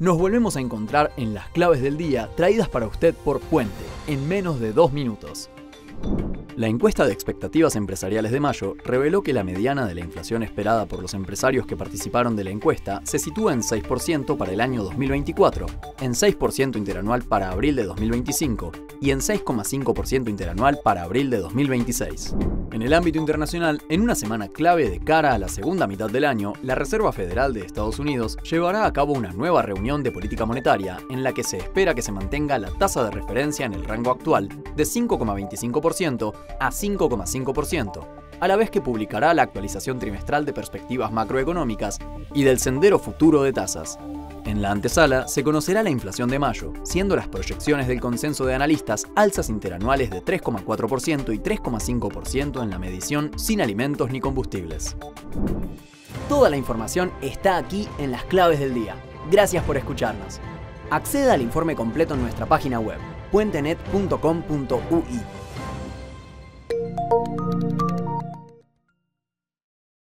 Nos volvemos a encontrar en las claves del día traídas para usted por Puente, en menos de dos minutos. La encuesta de expectativas empresariales de mayo reveló que la mediana de la inflación esperada por los empresarios que participaron de la encuesta se sitúa en 6% para el año 2024, en 6% interanual para abril de 2025 y en 6,5% interanual para abril de 2026. En el ámbito internacional, en una semana clave de cara a la segunda mitad del año, la Reserva Federal de Estados Unidos llevará a cabo una nueva reunión de política monetaria en la que se espera que se mantenga la tasa de referencia en el rango actual de 5,25% a 5,5%, a la vez que publicará la actualización trimestral de perspectivas macroeconómicas y del sendero futuro de tasas. En la antesala se conocerá la inflación de mayo, siendo las proyecciones del consenso de analistas alzas interanuales de 3,4% y 3,5% en la medición sin alimentos ni combustibles. Toda la información está aquí en las claves del día. Gracias por escucharnos. Acceda al informe completo en nuestra página web, puentenet.com.ui